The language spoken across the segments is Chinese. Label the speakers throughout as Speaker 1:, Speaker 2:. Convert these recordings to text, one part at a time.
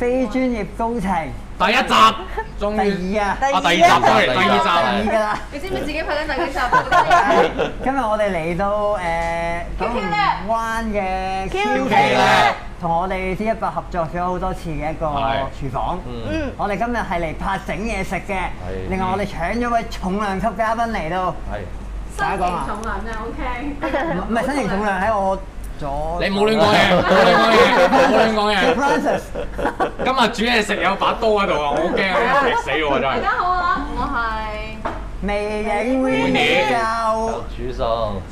Speaker 1: 非專業高情
Speaker 2: 第一集。終於。
Speaker 1: 第二。啊，
Speaker 2: 啊第二集第二。
Speaker 1: 第
Speaker 2: 集。
Speaker 1: 二㗎啦。
Speaker 3: 你知唔知自己拍緊第幾集啊？
Speaker 1: 今日我哋嚟到誒九龍灣嘅 Q K 咧。
Speaker 3: 咧，
Speaker 1: 同我哋 T 一百合作咗好多次嘅一個
Speaker 2: 係。
Speaker 1: 廚房。
Speaker 3: 嗯，
Speaker 1: 我哋今日係嚟拍整嘢食嘅。
Speaker 4: 係，
Speaker 1: 另外我哋搶咗位重量級嘉賓嚟到，
Speaker 4: 係。
Speaker 3: 新型重量啊，OK。
Speaker 1: 唔係新型重量喺我左。
Speaker 2: 你冇亂講嘢，冇亂講嘢，冇亂講嘢。
Speaker 1: Francis，
Speaker 2: 今日煮嘢食有把刀喺度啊！我好驚啊，劈死我真係。
Speaker 3: 大家好啊，我係
Speaker 1: 微影 Winnie 教
Speaker 4: 煮餸，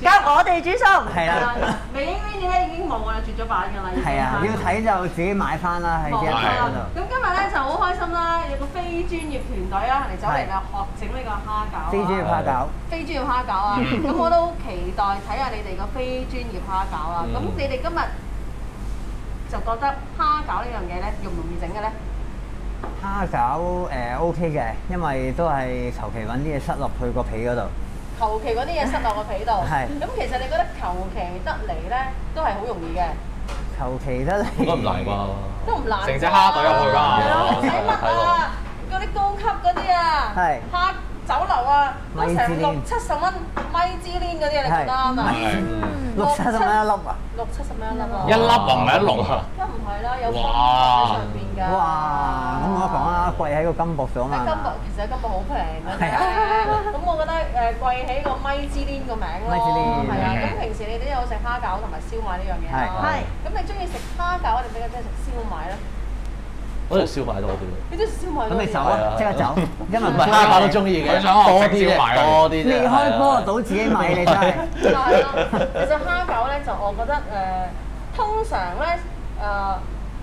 Speaker 5: 教我哋煮餸。
Speaker 1: 係啦，
Speaker 3: 美英 Winnie 咧已經冇啦，絕咗版㗎啦，已經
Speaker 1: 係啊，要睇就自己買翻啦喺
Speaker 3: 冇
Speaker 1: T 一
Speaker 3: 錯啦
Speaker 1: 百嗰度。
Speaker 3: 咁今日咧就好開心啦，有個非專業團隊啦嚟走嚟啊學整呢個蝦餃啊。
Speaker 1: 非專業蝦餃，
Speaker 3: 非專業蝦餃啊！咁我都好期待睇下你哋個非專業蝦餃啊！咁
Speaker 4: 嗯
Speaker 3: 你哋今日就覺得蝦餃呢樣嘢咧容唔容易整嘅咧？
Speaker 1: 蝦餃誒 OK 嘅，因為都係求其揾啲嘢塞落去個皮嗰度。
Speaker 3: 求其嗰啲嘢塞落個皮度。
Speaker 1: 係
Speaker 3: 咁其實你覺得求其得嚟咧，都係好容易嘅，
Speaker 1: 求其得嚟。
Speaker 4: 應該唔難啩？
Speaker 3: 都唔難。
Speaker 2: 成隻蝦袋入去㗎
Speaker 3: 係使乜啊！嗰啲高級嗰啲啊，
Speaker 1: 係
Speaker 3: 蝦酒樓啊，都成六七十蚊米芝蓮嗰啲，你覺得啱嘛？
Speaker 2: 係
Speaker 1: 六七十蚊一粒啊！
Speaker 3: 六七十蚊一粒啊！
Speaker 2: 一粒啊，唔係一籠啊。
Speaker 3: 梗唔係啦，有風
Speaker 2: 哇
Speaker 3: 喺上邊㗎。
Speaker 1: 哇！咁我講啦，貴喺個金箔上啊嘛。
Speaker 3: 金箔其實金箔好平。
Speaker 1: 係啊
Speaker 3: 咁我覺得誒貴起個米芝蓮個名咯。
Speaker 1: 米芝蓮
Speaker 3: 係啊。
Speaker 2: 嗯
Speaker 3: 咁平時你哋都有食蝦餃同埋燒賣呢樣嘢啦。
Speaker 1: 係
Speaker 5: 係
Speaker 3: 咁你中意食蝦餃定比較中意食燒賣咧？
Speaker 4: 好似燒賣多啲喎。
Speaker 3: 你中意食燒賣
Speaker 1: 咁你走
Speaker 4: 係啊，
Speaker 1: 啊即刻走，因為
Speaker 4: 唔係蝦餃都中意嘅，
Speaker 2: 佢想學
Speaker 4: 多啲啫，多啲啫。
Speaker 1: 未開波
Speaker 4: 係啊
Speaker 1: 到自己買，你真係。
Speaker 3: 就係咯。其實蝦餃咧就我覺得誒，通常咧誒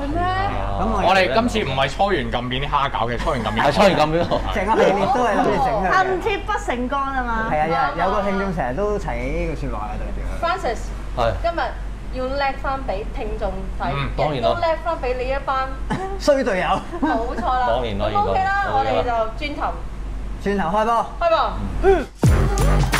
Speaker 3: 係咩？
Speaker 1: 咁我
Speaker 2: 我哋今次唔係搓完撳面啲蝦餃嘅，搓完撳面。
Speaker 4: 係初完咁樣。
Speaker 1: 成個系列都係諗住整嘅
Speaker 5: 暗
Speaker 1: 嘅。
Speaker 5: 鐵不成鋼啊嘛。
Speaker 1: 係啊，有有個聽眾成日都提呢句説話嘅對住佢。
Speaker 3: Francis，
Speaker 4: 係
Speaker 3: 今日要叻翻俾聽眾睇，
Speaker 2: 嗯
Speaker 4: 當然
Speaker 3: 都叻翻俾你一班，
Speaker 1: 衰隊友，
Speaker 3: 冇錯啦。
Speaker 4: 當然
Speaker 3: 啦 OK 啦，我哋就轉頭
Speaker 1: 轉頭開波。
Speaker 3: 開噃。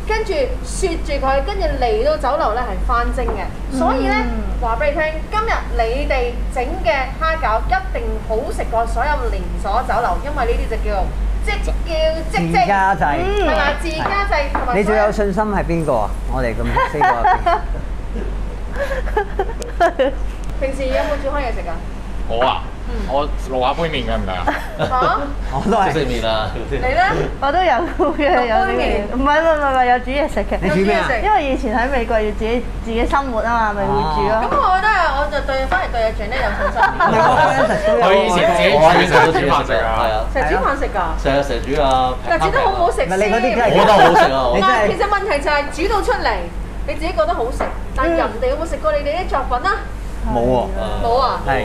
Speaker 3: 跟住雪住佢，跟住嚟到酒樓咧係翻蒸嘅，所以咧話俾你聽，今日你哋整嘅蝦餃一定好食過所有連鎖酒樓，因為呢啲就叫做即叫即即，
Speaker 1: 自家製
Speaker 3: 係咪？自家製同埋
Speaker 1: 你最有信心係邊個啊？我哋咁四個，
Speaker 3: 平時有冇煮開嘢食㗎？
Speaker 2: 我啊，我露下杯面嘅唔得啊？
Speaker 3: 嚇？
Speaker 1: 我都
Speaker 4: 系食
Speaker 1: 係。
Speaker 4: 麵啊！
Speaker 3: 你咧？
Speaker 5: 我都有嘅，有啲嘢。唔係唔係唔係有煮嘢食嘅。
Speaker 1: 你煮咩啊
Speaker 3: 有煮嘢食
Speaker 5: 因為以前喺美國要自己自己生活啊嘛，咪會煮咯咁。
Speaker 3: 我覺得我就對翻嚟對阿 Jane 咧有信心。
Speaker 2: 佢 以前自己
Speaker 4: 煮嘢食
Speaker 2: 煮飯食啊
Speaker 4: 啊，係啊，
Speaker 3: 成日煮飯食㗎，
Speaker 4: 成日成日煮啊。
Speaker 3: 但係煮得好唔好食
Speaker 1: 唔係你嗰啲梗係
Speaker 4: 我覺得好食啊！
Speaker 3: 其實問題就係煮到出嚟，你自己覺得好食，但係人哋有冇食過你哋啲作品啊？
Speaker 1: 冇喎，
Speaker 3: 冇啊？
Speaker 1: 係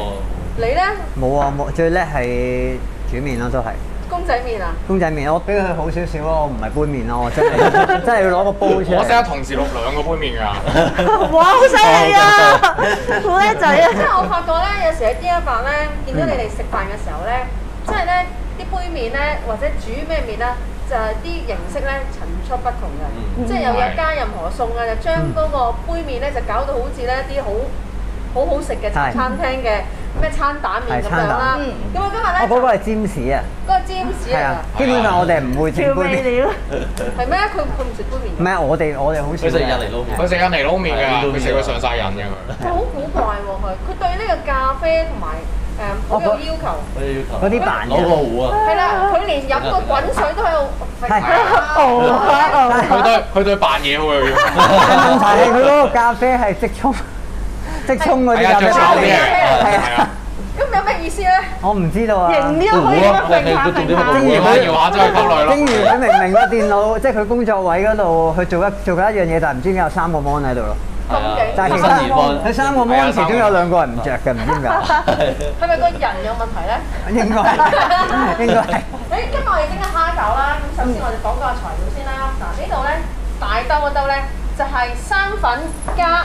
Speaker 3: 你咧
Speaker 1: 冇啊冇，最叻係煮麵咯，都係。
Speaker 3: 公仔麵啊？
Speaker 1: 公仔麵我比佢好少少咯，我唔係杯麵咯，我真係 真係要攞個煲出
Speaker 2: 我識得。同時錄兩個杯麵㗎。
Speaker 5: 哇，好犀利啊！好叻仔啊
Speaker 3: 即係
Speaker 5: 啊！
Speaker 3: 我發覺咧，有時喺 D 一飯咧，見到你哋食飯嘅時候咧，即係咧啲杯麵咧，或者煮咩麵咧，就係啲形式咧層出不窮嘅，
Speaker 4: 嗯
Speaker 3: 即係又有加任何餸啊，就將嗰個杯麵咧就搞到好似咧啲好好好食嘅茶餐廳嘅咩餐蛋麵咁樣啦。咁啊今日咧
Speaker 1: 我嗰個係尖士啊，
Speaker 3: 嗰個尖士
Speaker 1: 啊
Speaker 3: 㗎，，
Speaker 1: 基本上我哋唔會整
Speaker 5: 調
Speaker 1: 杯
Speaker 5: 料，
Speaker 3: 係咩？佢佢唔食杯麵
Speaker 1: 唔係我哋我哋好少
Speaker 4: 佢食
Speaker 1: 嘅
Speaker 4: 印尼撈麵
Speaker 2: 佢食印尼撈麵㗎，佢食到上晒癮㗎佢。
Speaker 3: 佢好古怪喎佢，佢對呢個咖啡同埋誒好有要求。
Speaker 4: 嗰啲要求。
Speaker 1: 嗰啲扮
Speaker 4: 攞個。壺啊！
Speaker 3: 係啦，佢連飲個滾水都喺度揈
Speaker 1: 係
Speaker 3: 啊！
Speaker 2: 佢對佢對扮嘢好有要求。
Speaker 1: 但問題係佢嗰個咖啡係即沖，即沖嗰啲
Speaker 2: 係啊，
Speaker 1: 咖啡
Speaker 2: 最炒嘅。
Speaker 1: 係
Speaker 2: 係啊
Speaker 1: 啊，，
Speaker 3: 咁有咩意思咧？
Speaker 1: 我唔知道啊。
Speaker 5: 型啲可以咁樣揈下揈
Speaker 2: 搖
Speaker 5: 下。
Speaker 2: 下搖下真係溝女
Speaker 1: 正如
Speaker 2: 咯。
Speaker 1: 佢明明個電腦，即係佢工作位嗰度，佢做一做緊一樣嘢，但係唔知點解有三個 mon 喺度咯。
Speaker 3: 咁勁
Speaker 1: 但係三個 mon 其中有兩個係唔着嘅，唔知點解。
Speaker 3: 係咪個人有問題咧？
Speaker 1: 應該係，應該係。
Speaker 3: 誒，今日我哋整緊蝦餃啦。咁首先我哋講個材料先啦。嗱，呢度咧大兜嗰兜咧就係生粉加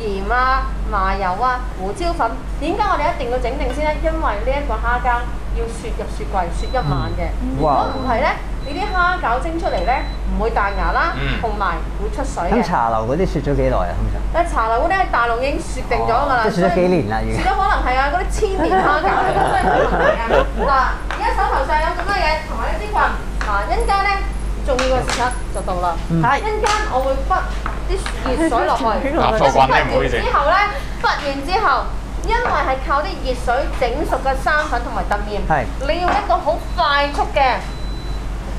Speaker 3: 鹽啊、麻油啊、胡椒粉。點解我哋一定要整定先咧？因為呢一個蝦膠要雪入雪櫃雪一晚嘅。如果唔係咧，你啲蝦餃蒸出嚟咧唔會彈牙啦
Speaker 2: 嗯，
Speaker 3: 同埋會出水
Speaker 1: 咁。茶樓嗰啲雪咗幾耐啊？通常？
Speaker 3: 但茶樓嗰啲喺大陸已經雪定咗㗎啦，
Speaker 1: 哦即係雪咗幾年啦已經
Speaker 3: 雪咗可能係啊，嗰啲千年蝦餃嚟嘅，所以冇問題嘅。嗱，而家手頭上有咁多嘢，同埋一啲棍，嗱，一陣間咧重要嘅時刻就到啦。
Speaker 1: 嗯
Speaker 3: 係一陣間我會滗啲熱水落去，
Speaker 2: 嗱錯棍咧唔好意思
Speaker 3: 之後咧滗完之後。因為係靠啲熱水整熟嘅生粉同埋燉麵，
Speaker 1: 係
Speaker 3: 你要一個好快速嘅。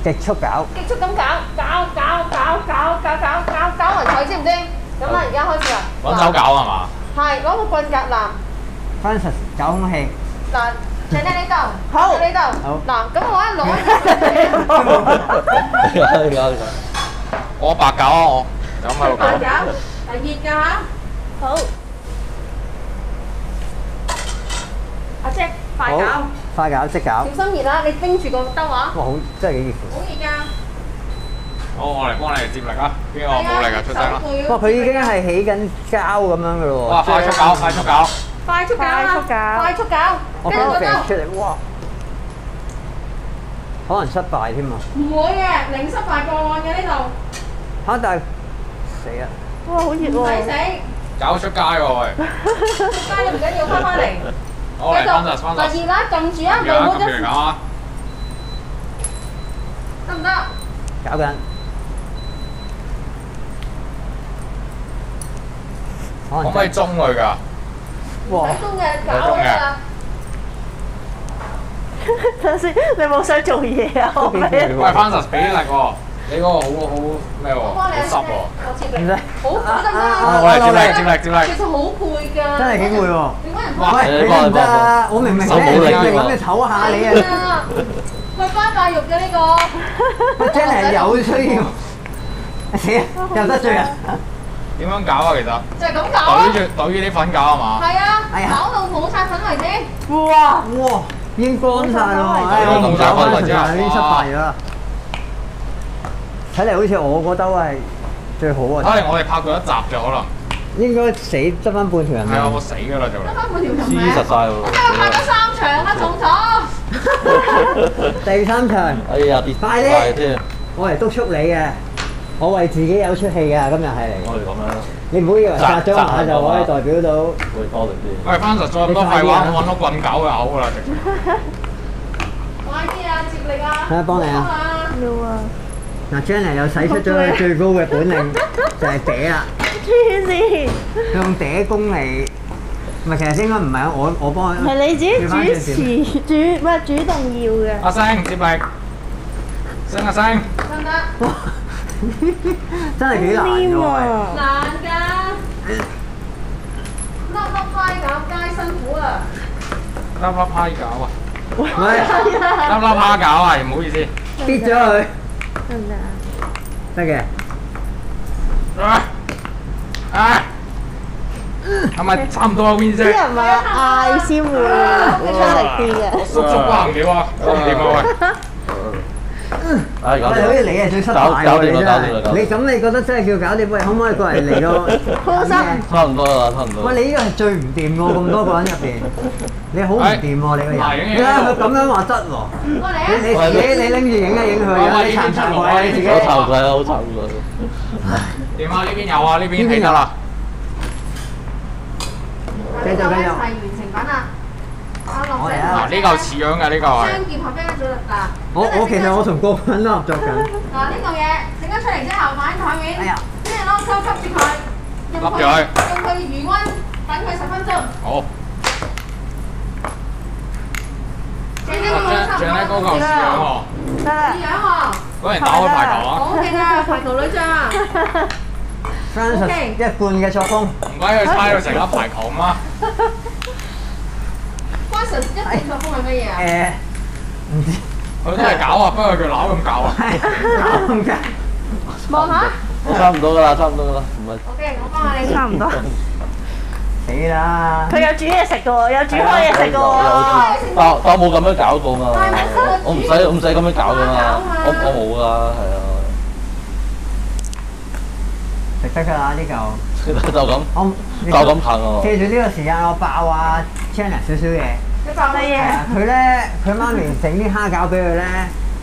Speaker 1: 極速搞。
Speaker 3: 極速咁搞，搞搞搞搞搞搞搞搞勻佢，知唔知？咁啦，而家開始啦。
Speaker 2: 揾手搞係嘛？
Speaker 3: 係攞個棍夾嗱
Speaker 1: Francis 搞空氣。
Speaker 3: 嗱，請喺呢度，
Speaker 5: 好
Speaker 3: 喺呢度。
Speaker 1: 好
Speaker 3: 嗱，咁我一攞
Speaker 2: 我白搞啊我，咁喺度搞。
Speaker 3: 快搞，係熱㗎嚇。好。阿姐，快
Speaker 1: 好
Speaker 3: 搞，，
Speaker 1: 快搞即搞。
Speaker 3: 小心熱啦！你冰住個兜啊，
Speaker 1: 哇！好真係幾熱。
Speaker 3: 好熱㗎。
Speaker 2: 好，我嚟幫你接力啊！邊個冇力啊？出聲啦！
Speaker 1: 哇！佢已經係起緊膠咁樣嘅咯喎。
Speaker 2: 哇！快速搞，快速搞！
Speaker 3: 快速搞啦
Speaker 5: 快速搞
Speaker 3: 快速搞，
Speaker 1: 我
Speaker 3: 跟住個兜
Speaker 1: 出。嚟，哇！可能失敗添啊！
Speaker 3: 唔會嘅，零失敗個案嘅呢度，
Speaker 1: 嚇！但係死啊！
Speaker 5: 哇，好熱
Speaker 3: 唔使！死。
Speaker 2: 搞出街喎喂！
Speaker 3: 街都唔緊要，翻返嚟。
Speaker 2: 好嚟翻就翻就，
Speaker 3: 嗱熱啦，撳住啊，唔好一
Speaker 2: 咁樣搞啊！
Speaker 3: 得唔得？
Speaker 1: 搞緊。可
Speaker 2: 唔可以中佢㗎？
Speaker 1: 哇！
Speaker 3: 中嘅搞㗎啦。
Speaker 5: 等先，你冇想做嘢啊？我 俾
Speaker 2: 喂，翻就俾力喎！你嗰個好好咩喎？好濕喎！
Speaker 3: 我接力
Speaker 1: 唔使。
Speaker 3: 好好得
Speaker 1: 啊
Speaker 3: 唔
Speaker 2: 我嚟接力接力接力！
Speaker 3: 其實好攰㗎。
Speaker 1: 真係幾攰喎！
Speaker 3: 點解人
Speaker 2: 哇
Speaker 1: 喂，你得唔得啊？我明明
Speaker 4: 手冇力
Speaker 1: 你
Speaker 4: 㗎嘛
Speaker 1: 咁你唞下你啊！
Speaker 3: 啊！佢花帶肉嘅呢個。
Speaker 1: 真係有需要。死啊！又得罪人。
Speaker 2: 點樣搞啊？其實
Speaker 3: 就係咁搞啊
Speaker 2: 懟！住懟住啲粉搞啊嘛？
Speaker 3: 係啊，搞到冇晒粉為止。
Speaker 5: 哇！
Speaker 1: 哇！已經乾晒啦！唉，
Speaker 2: 冇
Speaker 1: 我唔搞翻
Speaker 2: 冇晒
Speaker 1: 已經失敗咗啦。睇嚟好似我嗰兜係最好
Speaker 2: 可
Speaker 1: 啊！
Speaker 2: 能我哋拍過一集就可能
Speaker 1: 應該死執翻半條人
Speaker 2: 係啊！我。死㗎啦就嚟。
Speaker 3: 得翻半條。
Speaker 4: 實晒喎
Speaker 3: 我今日拍咗三場啦，總統。
Speaker 1: 第三場，
Speaker 4: 哎呀跌
Speaker 1: 快啲我嚟督促你嘅，我為自己有出氣嘅，今日係嚟。
Speaker 4: 我哋咁樣
Speaker 1: 你唔好以為殺咗馬就可以代表到。
Speaker 4: 會多力啲。
Speaker 2: 喂，翻實再咁多廢話，我揾到棍搞就嘔㗎啦！直
Speaker 3: 快啲啊，接力啊！
Speaker 1: 係啊幫你啊
Speaker 5: 要啊！
Speaker 1: 嗱，Jenny 又使出咗佢最高嘅本領，就係嗲啦。
Speaker 5: 黐線，
Speaker 1: 佢用嗲功嚟，唔係其實應該唔係我我幫佢。
Speaker 5: 係你自己主持主唔係主動要嘅。
Speaker 2: 阿星接力，星阿星！
Speaker 3: 得唔得？
Speaker 1: 真係幾難喎。
Speaker 5: 啊！
Speaker 3: 難㗎。粒粒派搞街辛苦啊！
Speaker 2: 粒粒派搞啊！
Speaker 1: 喂，
Speaker 2: 粒粒派搞啊！唔好意思。
Speaker 1: 跌咗佢，
Speaker 5: 得唔得啊？
Speaker 1: 得嘅。
Speaker 2: 啊！啊！係咪差唔多啊，Win
Speaker 5: 啲
Speaker 2: 姐？
Speaker 5: 人咪嗌先會出力啲嘅。
Speaker 2: 叔叔啊，唔掂啊，唔掂啊喂！
Speaker 4: 唉，搞
Speaker 1: 喂，好似你啊最失敗喎，
Speaker 4: 搞搞掂
Speaker 1: 你真
Speaker 4: 啦搞。
Speaker 1: 你咁你覺得真係叫搞掂？喂，可唔可以過嚟嚟個？
Speaker 5: 好心
Speaker 4: 差唔多啦，差唔多。
Speaker 1: 喂，你呢個係最唔掂喎，咁多個人入邊，你好唔掂喎，你個人。你睇下佢咁樣話得喎，
Speaker 3: 過嚟
Speaker 1: 你你
Speaker 3: 啊！
Speaker 1: 自己你拎住影一影佢啊，你慚唔慚愧啊你自己？
Speaker 4: 好慚愧啊，好慚愧。
Speaker 2: 掂啊？呢邊有啊，呢邊睇得啦。
Speaker 1: 繼續繼續
Speaker 3: 一齊完成品啊！阿樂
Speaker 1: 我嚟啊
Speaker 2: 嗱，呢嚿似樣嘅呢嚿係。
Speaker 3: 雙劍合璧一組嗱。
Speaker 1: 我我其實我同個個人都合作緊。
Speaker 3: 嗱 呢嚿嘢整咗出嚟之後擺喺台面，跟住攞抽吸住佢，用
Speaker 2: 笠住佢
Speaker 3: 用佢餘温等佢十分鐘。
Speaker 2: 好。
Speaker 3: 整呢個差唔
Speaker 2: 仲有呢嗰嚿似樣喎，
Speaker 5: 得
Speaker 3: 似，樣喎，
Speaker 2: 嗰人打開排球啊！
Speaker 3: 好勁啊！排球女將啊
Speaker 1: ！Francis 一貫嘅作風，
Speaker 2: 唔怪佢猜到成粒排球嘛。
Speaker 3: 關神一定作風係乜嘢啊？
Speaker 1: 誒唔知
Speaker 2: 佢都係搞啊，不過佢扭咁搞啊。
Speaker 1: 係咁嘅。
Speaker 3: 望下。
Speaker 4: 差唔多噶啦，差唔多噶啦，唔係。
Speaker 3: OK，我幫下你。
Speaker 5: 差唔多。
Speaker 1: 死啦！
Speaker 5: 佢有煮嘢食嘅喎，有煮開嘢食嘅喎。
Speaker 4: 但但我冇咁樣搞過嘛，
Speaker 3: 我
Speaker 4: 我唔使我唔使咁樣搞噶嘛，我我冇噶，係啊，
Speaker 1: 食得㗎啦呢嚿。
Speaker 4: 就咁
Speaker 1: 我
Speaker 4: 就咁行喎。
Speaker 1: 借住呢個時間，我爆啊 China 少少嘢。
Speaker 3: 你爆乜
Speaker 5: 乜嘢
Speaker 1: 佢咧佢媽咪整啲蝦餃俾佢咧，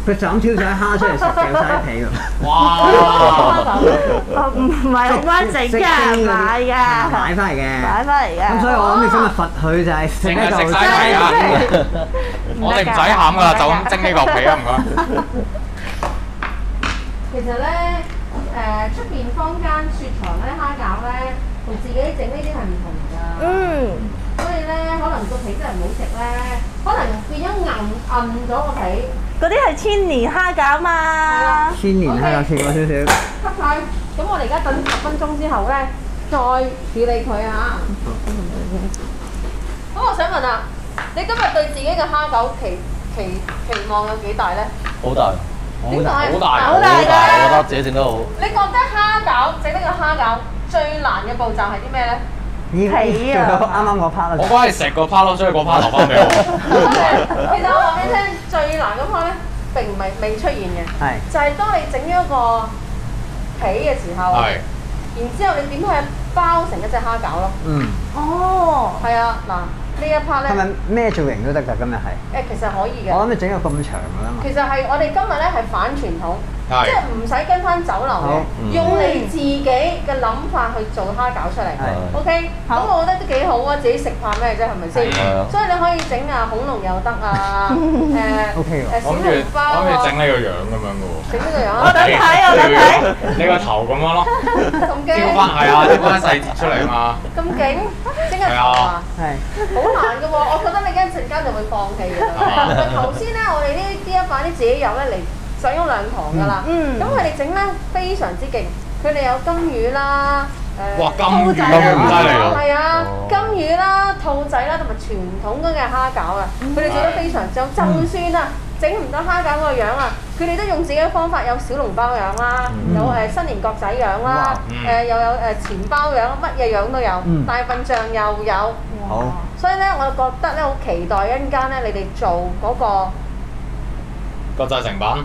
Speaker 1: 佢就咁挑晒蝦出嚟食，掉晒啲皮㗎。
Speaker 2: 哇！
Speaker 5: 哦 唔係好關整㗎，買㗎，
Speaker 1: 買翻嚟嘅。
Speaker 5: 買翻嚟嘅。
Speaker 1: 咁所以我諗住今日罰佢就係食
Speaker 2: 淨係
Speaker 1: 一嚿
Speaker 2: 食晒皮啊！我哋唔使喊噶啦，就咁蒸呢嚿皮啊，唔該。
Speaker 3: 其實咧，誒出邊坊間雪藏嗰啲蝦餃咧，同自己整呢啲係唔同㗎。
Speaker 5: 嗯，
Speaker 3: 咧，可能個皮真係唔好食咧，可能變咗硬韌咗個皮，
Speaker 5: 嗰啲係千年蝦餃嘛。
Speaker 1: 千年蝦餃切過少少。
Speaker 3: 吸佢。咁我哋而家等十分鐘之後咧，再處理佢啊。咁我想問啊，你今日對自己嘅蝦餃期期期望有幾大咧？
Speaker 4: 好大，
Speaker 2: 好大
Speaker 3: 好大
Speaker 4: 好大，我覺。得自己整得好。
Speaker 3: 你覺得蝦餃整呢個蝦餃最難嘅步驟係啲咩咧？
Speaker 1: 依
Speaker 5: 皮啊
Speaker 1: 啱啱嗰 part 啦。
Speaker 2: 我嗰係食個 part 咯，所以個 part 留翻俾我。
Speaker 3: 其實我話俾你聽，最難嗰 part 咧並唔係未出現嘅，
Speaker 1: 係
Speaker 3: 就係當你整咗個皮嘅時候，
Speaker 2: 係。
Speaker 3: 然之後你點去包成一隻蝦餃咯？
Speaker 1: 嗯，
Speaker 5: 哦，
Speaker 3: 係啊，嗱呢一 part
Speaker 1: 係咪，咩造型都得㗎？今日係。
Speaker 3: 誒其實可以嘅。
Speaker 1: 我諗你整到咁長㗎啦嘛。
Speaker 3: 其實係我哋今日咧係反傳統，
Speaker 2: 係
Speaker 3: 即係唔使跟翻酒樓嘅，用你自己嘅諗法去做蝦餃出嚟。OK，咁我覺得都幾好啊！自己食怕咩啫？係咪先？所以你可以整啊恐龍又得啊，誒誒小
Speaker 2: 我諗住
Speaker 3: 籠包
Speaker 2: 我諗住整
Speaker 3: 啊，
Speaker 2: 你個樣咁樣嘅喎。
Speaker 3: 整呢個樣
Speaker 5: 我
Speaker 3: 啊，
Speaker 5: 等睇，我等睇。
Speaker 2: 你個頭咁樣咯，
Speaker 3: 咁
Speaker 2: 雕翻
Speaker 3: 驚
Speaker 2: 係啊，雕翻細節出嚟嘛。
Speaker 3: 咁勁，整個頭啊！
Speaker 1: 係
Speaker 3: 好難嘅喎，我覺得你一陣間就會放棄嘅啦。頭先咧，我哋呢啲一班啲自己有咧嚟上咗兩堂㗎啦。
Speaker 5: 嗯
Speaker 3: 咁佢哋整咧非常之勁，佢哋有金魚啦，誒
Speaker 2: 哇金魚
Speaker 3: 兔仔
Speaker 2: 咁犀利啊
Speaker 3: 係啊
Speaker 4: 哦，
Speaker 3: 金魚啦、兔仔啦，同埋傳統嗰嘅蝦餃啊，佢哋做得非常之好。就算啊整唔到蝦餃嗰個樣啊，佢哋都用自己嘅方法，有小籠包樣啦，有誒新年角仔樣啦，
Speaker 2: 嗯
Speaker 3: 誒又有誒錢包樣，乜嘢樣都有
Speaker 1: 嗯，
Speaker 3: 大笨象又有。
Speaker 1: 好。
Speaker 3: 所以咧，我覺得咧好期待一陣間咧，你哋做嗰、個
Speaker 2: 國際成品，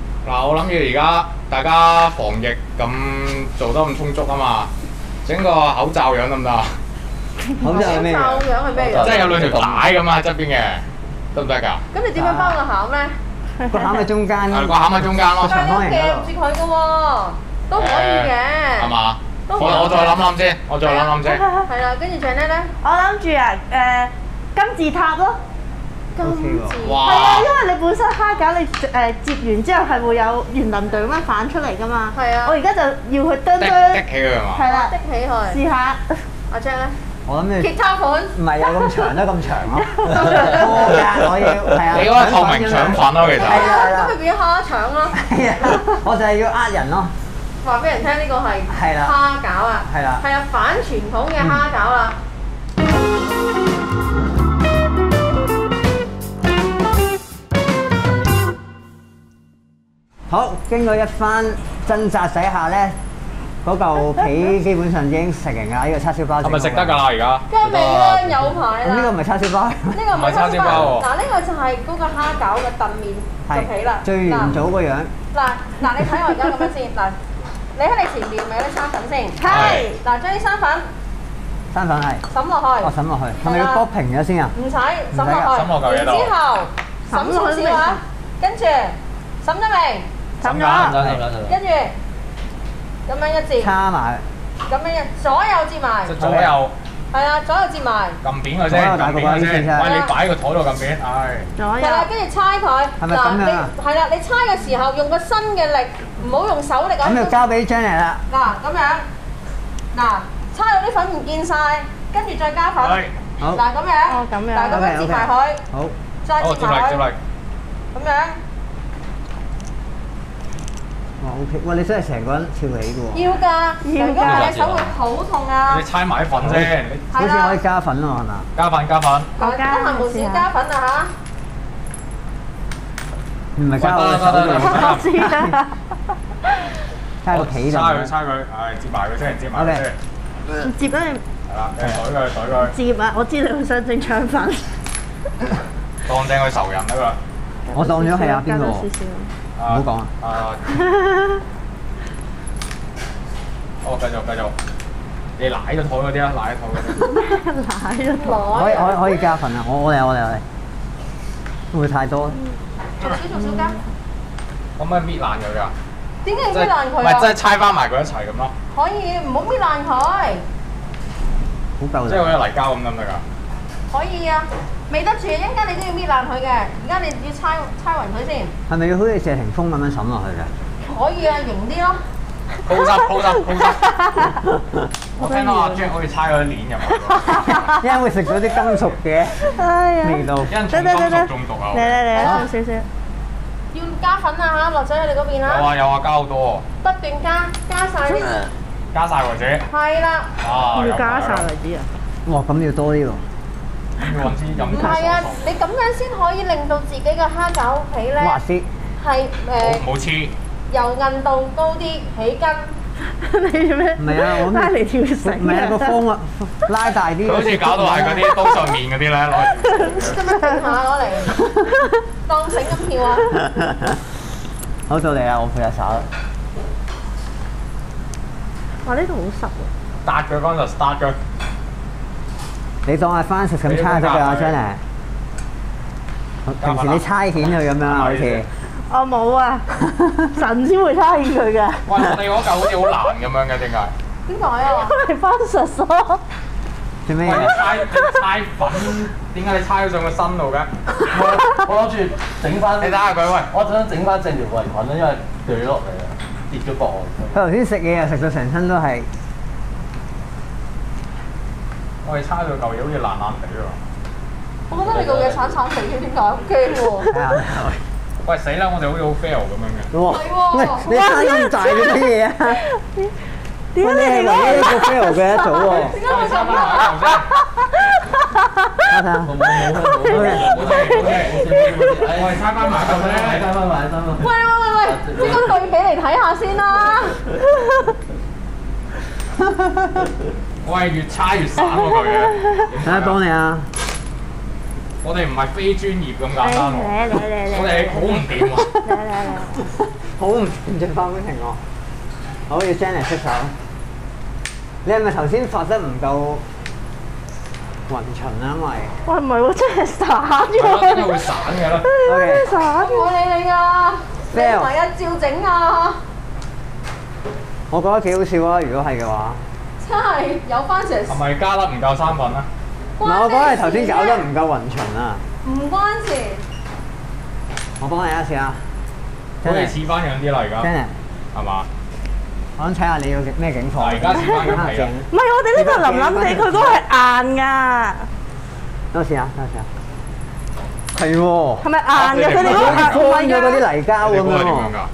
Speaker 2: 嗱，我諗住而家大家防疫咁做得咁充足啊嘛，整個口罩樣得唔得啊？
Speaker 1: 好似係咩
Speaker 3: 罩
Speaker 1: 樣？
Speaker 3: 樣係咩樣？
Speaker 2: 即係有兩條帶咁啊喺側邊嘅，得唔得㗎？
Speaker 3: 咁你點樣包個餡咧？
Speaker 1: 個餡喺中間
Speaker 2: 係個餡喺中間咯，
Speaker 3: 但係你要夾住佢嘅喎，都可以嘅。
Speaker 2: 係嘛？我我再諗諗先，我再諗諗先。
Speaker 3: 係啦，跟住仲有咧咧，
Speaker 5: 我諗住啊，誒金字塔咯。
Speaker 3: 金
Speaker 1: OK 喎
Speaker 3: 字
Speaker 2: 哇
Speaker 5: 係啊，因為你本身蝦餃你誒接完之後係會有圓鱗隊咁樣反出嚟噶嘛。
Speaker 3: 係啊
Speaker 5: 我而家就要佢墩
Speaker 2: 的
Speaker 5: 墩。
Speaker 2: 的起佢係嘛？
Speaker 5: 係啦
Speaker 3: 的，起佢。
Speaker 5: 試下。
Speaker 3: 阿 Jack 咧，
Speaker 1: 我諗
Speaker 3: 吉
Speaker 1: 你
Speaker 3: 他款。
Speaker 1: 唔係有咁長得咁長咯，拖㗎，我要係啊。
Speaker 2: 你嗰個透明腸粉咯，其實。
Speaker 1: 係啊係啦
Speaker 3: 咁佢變咗蝦腸咯，
Speaker 1: 係啊，我就係要呃人咯。
Speaker 3: 話俾人聽呢個係
Speaker 1: 係啦
Speaker 3: 蝦餃啊，
Speaker 1: 係啦
Speaker 3: 係啊，反傳統嘅蝦餃啦。
Speaker 1: 好，經過一番掙扎底下咧，嗰嚿皮 基本上已經成型啦。呢個叉燒包
Speaker 2: 係咪食得㗎啦？而家？
Speaker 3: 梗係未啦，有排啦。
Speaker 1: 咁呢個唔係叉燒包，
Speaker 3: 呢個唔係叉燒包喎。嗱，呢個就係嗰個蝦餃嘅燉面嘅皮啦。
Speaker 1: 最元祖個樣。
Speaker 3: 嗱嗱，你睇我而家咁樣先嗱，你喺你前面咪有啲生粉先。
Speaker 5: 係。
Speaker 3: 嗱，將啲生粉
Speaker 1: 生粉係，
Speaker 3: 揼落去。
Speaker 1: 我審落去，係咪要剝平咗先啊？
Speaker 3: 唔使揼落去，
Speaker 2: 揼落嚿嘢度
Speaker 3: 然之後揼少少啊，跟住揼咗未？
Speaker 5: 咁
Speaker 4: 咁
Speaker 5: 樣。
Speaker 4: 咁咁咁
Speaker 3: 跟住咁樣一折，
Speaker 1: 叉埋，
Speaker 3: 咁樣一左右折埋。
Speaker 2: 即，左右。
Speaker 3: 係啦，左右折埋，
Speaker 2: 撳扁佢先，撳扁佢先。喂，你擺個台度撳扁，係。
Speaker 5: 左
Speaker 3: 係啦，
Speaker 5: 右。
Speaker 3: 跟住猜佢。
Speaker 1: 係咪咁樣
Speaker 3: 係啦，你猜嘅時候用個新嘅力，唔好用手力啊。
Speaker 1: 咁就交俾 Jenny 啦。
Speaker 3: 嗱咁樣，嗱猜到啲粉唔見晒，跟住再加粉。
Speaker 1: 好，
Speaker 3: 嗱咁樣，
Speaker 5: 哦咁樣。
Speaker 3: 嗱咁樣折埋佢，
Speaker 1: 好，
Speaker 3: 再
Speaker 2: 好，接力接
Speaker 3: 折埋佢，
Speaker 2: 力。
Speaker 3: 咁樣
Speaker 1: 哇 OK，哇你真係成個人跳起嘅喎，
Speaker 3: 要㗎，
Speaker 5: 要㗎
Speaker 3: 如果唔係你手會好痛啊
Speaker 2: 你。猜埋啲粉先，你
Speaker 1: 好似可以加粉喎係嘛？
Speaker 2: 加粉加粉。
Speaker 3: 得
Speaker 5: 我加
Speaker 3: 閒無事加粉啊
Speaker 1: 唔係加我
Speaker 2: 得得得得
Speaker 1: 手度，
Speaker 5: 我知啦。
Speaker 1: 加個。
Speaker 2: 猜佢猜佢，係接埋佢先，接埋佢先。
Speaker 5: 接啦，
Speaker 2: 係啦，跟住懟佢懟佢，
Speaker 5: 接啊！我知你想整腸粉。
Speaker 2: 當正佢仇人啊嘛。
Speaker 1: 我當咗係啊邊個
Speaker 5: 加多少？少。
Speaker 2: 唔
Speaker 1: 好講啊
Speaker 2: 啊！好，繼續繼續。你奶咗台嗰啲啊，奶咗台嗰啲。
Speaker 5: 奶咗
Speaker 3: 台！
Speaker 1: 可以可以，可以加粉啊！我我哋我哋我哋，會唔會太多？
Speaker 3: 逐少逐少加。
Speaker 2: 可唔可以搣爛佢㗎？
Speaker 3: 點解要搣爛佢
Speaker 2: 唔係，即係
Speaker 3: 啊？
Speaker 2: 猜翻埋佢一齊咁咯。
Speaker 3: 可以，唔好搣爛佢。
Speaker 1: 好夠
Speaker 2: 即係好
Speaker 1: 力。
Speaker 2: 似泥膠咁得唔得㗎？
Speaker 3: 可以啊，未得住，一陣間你都要搣爛佢嘅。而家你要猜猜勻佢先。
Speaker 1: 係咪要好似謝霆鋒咁樣審落去嘅？
Speaker 3: 可以啊，型啲咯。
Speaker 2: close up close up。我聽到阿 Jack 好似猜咗啲鏈入去喎，
Speaker 1: 因為會食咗啲金屬嘅
Speaker 5: 哎呀！
Speaker 1: 味道。
Speaker 2: 因為重金屬中毒啊！
Speaker 5: 嚟嚟嚟，少少少。
Speaker 3: 要加粉啊嚇，落咗去你嗰邊
Speaker 2: 有
Speaker 3: 啦，
Speaker 2: 啊有啊，加好多
Speaker 3: 不斷加，加晒啲。
Speaker 2: 加晒或者
Speaker 3: 係啦，
Speaker 2: 啊，
Speaker 5: 要加晒
Speaker 2: 啦，
Speaker 5: 為止啊！
Speaker 1: 哇！咁要多啲喎。
Speaker 2: 要揾支飲
Speaker 3: 唔係啊，你咁樣先可以令到自己嘅蝦餃皮咧
Speaker 1: 滑啲。
Speaker 3: 係誒
Speaker 2: 冇黐，
Speaker 3: 由韌度高啲，起筋。
Speaker 5: 你做咩？
Speaker 1: 唔係啊我
Speaker 5: 拉嚟跳繩
Speaker 1: 唔係啊個方啊拉大啲。
Speaker 2: 佢好似搞到係嗰啲刀上面嗰啲咧攞
Speaker 3: 下攞嚟 當繩咁跳啊！
Speaker 1: 好到你啊！我配下手。
Speaker 5: 哇！呢度好實喎。
Speaker 2: 搭腳嗰陣就 start 佢。
Speaker 1: 你當係 Francis 咁差得㗎，Jenny。平時你差遣佢咁樣啊，好似。
Speaker 5: 我冇啊，神先會差遣佢嘅。
Speaker 2: 喂，我哋嗰嚿好似好難咁樣嘅，點解？
Speaker 3: 點解啊？
Speaker 5: 因為翻實咯。
Speaker 2: 喂，
Speaker 1: 做咩嘢
Speaker 2: 你？猜你猜粉，點解你猜咗上個身度嘅？
Speaker 4: 我我諗住整翻，
Speaker 2: 你睇下佢喂。
Speaker 4: 我想整翻正條圍裙啦，因為掉落嚟啊，跌咗個岸。
Speaker 1: 佢頭先食嘢又食到成身都係。
Speaker 2: 我哋猜到嚿嘢好似爛爛地喎。
Speaker 3: 我覺得你個嘢橙橙地添，點解？好驚喎！
Speaker 2: 喂死啦！我哋好似好 fail 咁樣嘅。
Speaker 1: 哇！
Speaker 3: 係喎
Speaker 1: 喂，你生咁大嗰啲嘢啊！
Speaker 5: 點
Speaker 1: 喂，你係
Speaker 5: 解你哋
Speaker 1: 唯一一個 fail 嘅一組喎。
Speaker 3: 點解
Speaker 2: 我
Speaker 3: 咁
Speaker 2: 猜翻埋
Speaker 3: 啊？
Speaker 2: 一嚿先。
Speaker 1: 睇下
Speaker 4: 冇冇冇冇冇冇
Speaker 2: 我哋猜翻埋一嚿
Speaker 4: 猜
Speaker 2: 先。
Speaker 4: 翻埋，猜翻埋。
Speaker 3: 喂喂喂喂，即刻對比嚟睇下先啦！
Speaker 2: 我係越猜越散喎嚿嘢。
Speaker 1: 睇下幫你啊！
Speaker 2: 我哋唔係非專業咁簡單喎。
Speaker 5: 嚟嚟嚟嚟
Speaker 2: 我哋好唔掂喎。
Speaker 5: 嚟嚟嚟。
Speaker 1: 好唔唔正方邊停我。好要 Jenny 出手。你係咪頭先發得唔夠勻循啊？因為
Speaker 5: 喂，唔係喎，真係散
Speaker 2: 係咯，點解會。散嘅咧
Speaker 1: ？OK
Speaker 5: 真係散
Speaker 3: 我。理你啊，你唔係啊，照整啊！
Speaker 1: 我覺得幾好笑啊！如果係嘅話，
Speaker 3: 真係有翻成
Speaker 2: 係咪加粒唔夠三分啊？
Speaker 1: 嗱我覺得係頭先搞得唔夠勻循啊！
Speaker 3: 唔關事。
Speaker 1: 我幫你一次啊
Speaker 2: 好似
Speaker 1: ，Jenny
Speaker 2: 似翻樣啲啦，而家
Speaker 1: Jenny，
Speaker 2: 係嘛？
Speaker 1: 我想睇下你要咩境況。
Speaker 2: 嗱而家似翻樣係啊
Speaker 5: 唔係，我哋呢個腍腍地，佢嗰個係硬㗎。
Speaker 1: 多次啊，多試啊。係喎。
Speaker 5: 係咪硬嘅？佢哋嗰個唔係
Speaker 1: 咗嗰啲
Speaker 5: 㗎。
Speaker 1: 泥膠喎。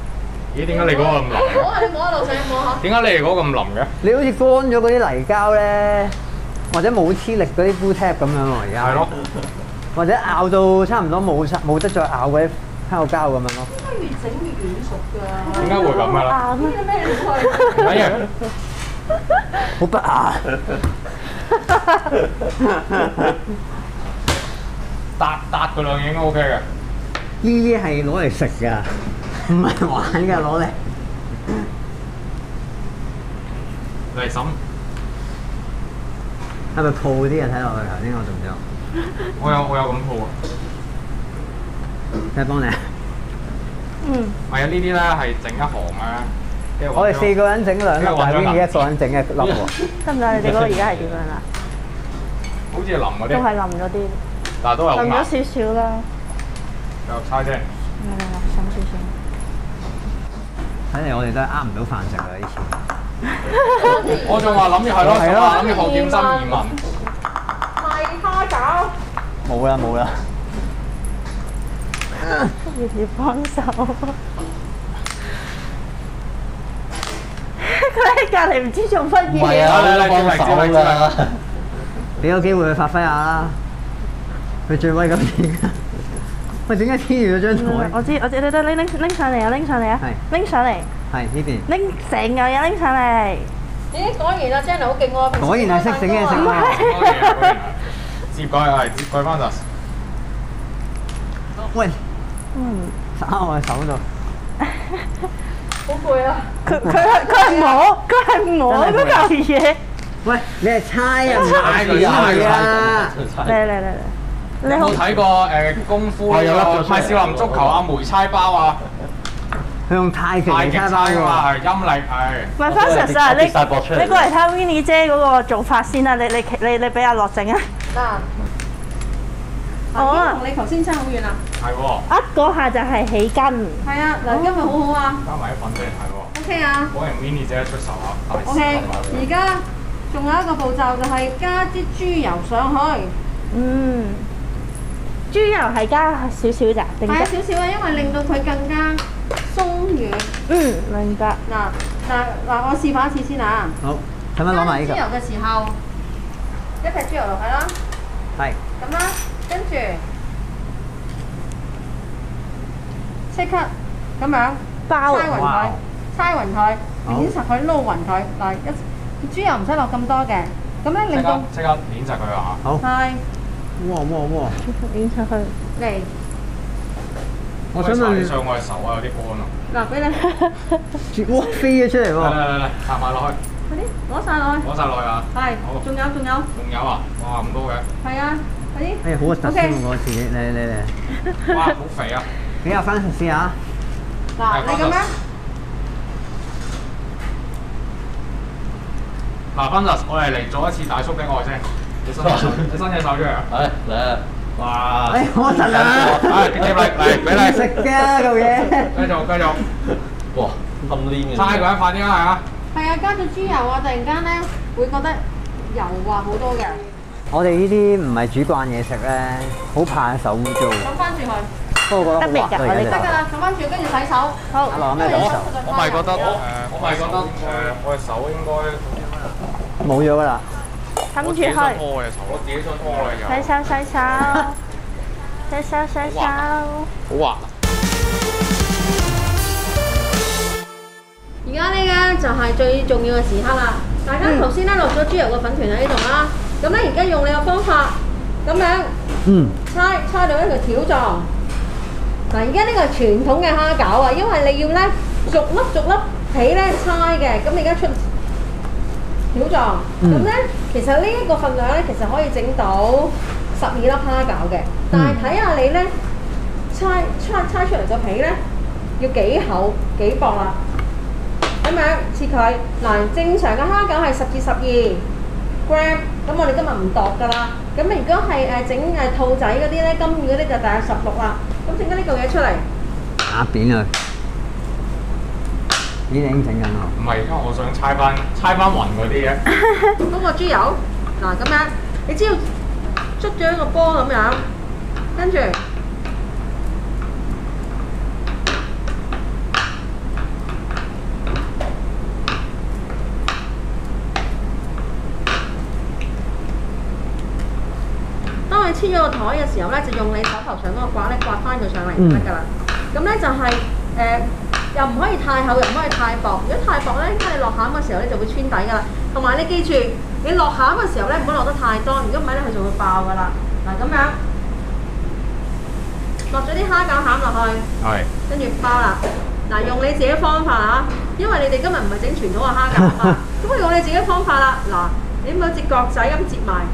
Speaker 2: 㗎？咦？點解你嗰個咁腍嘅？
Speaker 3: 摸下你摸下老細摸下。
Speaker 2: 點解你哋嗰個咁腍嘅？
Speaker 1: 你好似乾咗嗰啲泥膠咧，或者冇黐力嗰啲 glue tape 咁樣喎，而家。
Speaker 2: 係咯。
Speaker 1: 或者咬到差唔多冇冇得再咬嗰啲香口膠咁樣咯。
Speaker 3: 越整越軟熟㗎。
Speaker 2: 點解會咁嘅咧？
Speaker 5: 硬
Speaker 3: 呢啲咩料
Speaker 2: 唔係啊，
Speaker 1: 好不雅。
Speaker 2: 搭搭嗰兩嘢應該 OK 嘅。
Speaker 1: 呢啲係攞嚟食㗎，唔係玩㗎，攞嚟。
Speaker 2: 嚟審，
Speaker 1: 係咪鋪啲啊？睇落去頭先我做唔做？
Speaker 2: 我有我有咁鋪啊。
Speaker 1: 睇下幫你啊。
Speaker 5: 嗯，
Speaker 2: 唔係啊，呢啲咧係整一行啊，
Speaker 1: 我哋四個人整兩粒，但係
Speaker 2: 跟住揾咗
Speaker 1: Winnie 一個人整一粒喎。
Speaker 5: 得唔得？你哋嗰個而家係點樣啦？
Speaker 2: 好似淋嗰啲
Speaker 5: 都係
Speaker 2: 啲，
Speaker 5: 淋咗啲，
Speaker 2: 但係都係好。
Speaker 5: 淋咗少少啦。
Speaker 2: 繼續猜先。
Speaker 1: 我哋都係呃唔到飯食啦！以前。
Speaker 2: 我仲話諗住係咯，諗住學點心移民。
Speaker 3: 係蝦餃。
Speaker 1: 冇啦冇啦。
Speaker 5: 要唔要幫手？佢喺隔離唔知做乜
Speaker 4: 唔係
Speaker 5: 嘢。
Speaker 4: 啊，
Speaker 2: 嚟嚟
Speaker 4: 幫手
Speaker 2: 嚟嚟
Speaker 4: 㗎。
Speaker 1: 俾個機會佢發揮下啦。佢最威咁點啊？喂，點解黐住咗張台？
Speaker 5: 我知我知，你你拎拎上嚟啊！拎上嚟啊！拎上嚟，
Speaker 1: 係呢邊。
Speaker 5: 拎成嚿嘢拎上嚟。
Speaker 3: 咦，果然啊，Jenny 好勁喎！
Speaker 1: 果然係識整嘢食喎。
Speaker 2: 接蓋係接蓋翻就。
Speaker 1: 喂，
Speaker 5: 嗯，
Speaker 1: 打我手度。
Speaker 3: 好攰啊！
Speaker 5: 佢佢係佢係我，佢係我嗰嚿嘢。
Speaker 1: 喂，你係猜啊？唔
Speaker 2: 猜
Speaker 1: 啊！
Speaker 5: 嚟嚟嚟嚟，你好
Speaker 2: 有冇睇過誒功夫呢
Speaker 4: 係有粒
Speaker 2: 個
Speaker 4: 咗出嚟
Speaker 2: 唔係少林足球啊梅猜包啊？
Speaker 1: 佢用太極
Speaker 2: 太極
Speaker 1: 嚟猜包
Speaker 2: 㗎嘛，係陰力係。
Speaker 5: 唔係 Francis 啊，你你過嚟睇下 Winnie 姐嗰個做法先啦，你你你你俾阿樂整啊！
Speaker 3: 嗱，
Speaker 5: 好啊
Speaker 3: 同你頭先差好遠啊。
Speaker 2: 係喎，
Speaker 5: 一嗰下就係起筋。
Speaker 3: 係啊，嗱，今日好好啊
Speaker 2: 加埋一份俾你睇喎。
Speaker 3: ，OK 啊
Speaker 2: 果然 Winnie 姐出手啊，大師
Speaker 3: ，OK。而家仲有一個步驟就係加啲豬油上去，
Speaker 5: 嗯，豬油係加少少咋？定
Speaker 3: 係啊
Speaker 5: 得？
Speaker 3: 少少啊，因為令到佢更加鬆軟。
Speaker 5: 嗯，明白。
Speaker 3: 嗱嗱嗱，我示範一次先啊！
Speaker 1: 好，使唔使攞埋呢
Speaker 3: 個豬油嘅時候，一劈豬油落去啦，
Speaker 1: 個？係。
Speaker 3: 咁啦，跟住即刻咁樣
Speaker 5: 包
Speaker 3: 猜勻佢
Speaker 1: 哇，
Speaker 3: 猜勻佢，
Speaker 1: 好
Speaker 3: 碾實佢，撈勻佢。嗱，一豬油唔使落咁多嘅，咁咧令到
Speaker 2: 即刻碾實佢啊！
Speaker 1: 好，
Speaker 3: 係
Speaker 1: 哇哇哇！
Speaker 5: 影出去。
Speaker 3: 嚟
Speaker 1: 我想問，
Speaker 2: 你上我嘅手啊，有啲乾啊！
Speaker 3: 嗱俾你，
Speaker 1: 哇飛咗出嚟喎！
Speaker 2: 嚟嚟嚟行，埋落去，
Speaker 3: 快啲攞晒落去。
Speaker 2: 攞晒落去啊！
Speaker 3: 係
Speaker 2: 好，
Speaker 3: 仲有仲有，
Speaker 2: 仲有啊！哇，咁多嘅，
Speaker 3: 係啊，快啲。
Speaker 1: 哎呀，好核突
Speaker 3: OK
Speaker 1: 添喎嗰次，嚟嚟嚟，
Speaker 2: 哇，好肥啊！
Speaker 1: 俾阿 Francis 試下。
Speaker 3: 嗱，你咁樣，
Speaker 2: 嗱，分實，我哋嚟做一次大叔的愛先。你伸隻手，出嚟
Speaker 4: 嚟啊！
Speaker 2: 哇！
Speaker 1: 哎，好核突啊！
Speaker 2: 唉，接嚟嚟俾你，
Speaker 1: 食嘅嚿嘢。
Speaker 2: 繼續繼續，
Speaker 4: 哇，咁黏嘅。
Speaker 2: 猜佢一快啲啦，係啊！
Speaker 3: 係啊，加咗豬油啊，突然間咧會覺得油滑好多嘅，
Speaker 1: 我哋呢啲唔係煮慣嘢食咧，好怕手污糟。
Speaker 3: 撳翻住佢，
Speaker 1: 不過覺得好滑
Speaker 5: 得未㗎
Speaker 3: 啦，撳翻住跟住洗手。
Speaker 5: 好
Speaker 1: 阿羅有咩感受？
Speaker 2: 我咪覺得誒，我咪覺得誒，我隻手應該
Speaker 1: 冇咗㗎啦。
Speaker 5: 冚住
Speaker 2: 我自己想
Speaker 5: 佢，
Speaker 2: 拖我隻手，我自己想拖我隻手，
Speaker 5: 洗手洗手，洗手洗手。
Speaker 2: 好滑。
Speaker 3: 而家呢咧就係最重要嘅時刻啦！大家頭先咧落咗豬油個粉團喺呢度啦，咁咧而家用你個方法咁樣
Speaker 1: 嗯，
Speaker 3: 猜猜到一條條狀。嗱，而家呢個係傳統嘅蝦餃啊，因為你要咧逐粒逐粒皮咧猜嘅，咁你而家出條狀，咁咧、其實呢一個份量咧，其實可以整到十二粒蝦餃嘅，但係睇下你咧猜猜猜出嚟個皮咧要幾厚幾薄啦。咁樣切佢，嗱正常嘅蝦餃係十至十二 gram，咁我哋今日唔度㗎啦。咁如果係誒整誒兔仔嗰啲咧，金魚嗰啲就大約十六啦。咁整緊呢嚿嘢出嚟，
Speaker 1: 打扁佢。咦，你已經整緊喎。
Speaker 2: 唔係，因為我想猜翻猜翻雲嗰啲嘅。
Speaker 3: 嗰個豬油，嗱咁樣，你只要捽咗一個波咁樣，跟住當你黐咗個台嘅時候咧，就用你手頭上嗰個刮咧刮翻佢上嚟就得㗎啦。咁咧、就係、誒、又唔可以太厚，又唔可以太薄。如果太薄咧，因為你落餡嘅時候咧就會穿底㗎啦。同埋你記住，你落餡嘅時候咧唔好落得太多，如果唔係咧佢就會爆㗎啦。嗱咁樣落咗啲蝦餃餡落去，
Speaker 2: 係。
Speaker 3: 跟住包啦。嗱，用你自己方法啊，因為你哋今日唔係整傳統嘅蝦餃啊嘛，咁我用你自己方法啦。嗱，你咁樣折角仔咁折埋。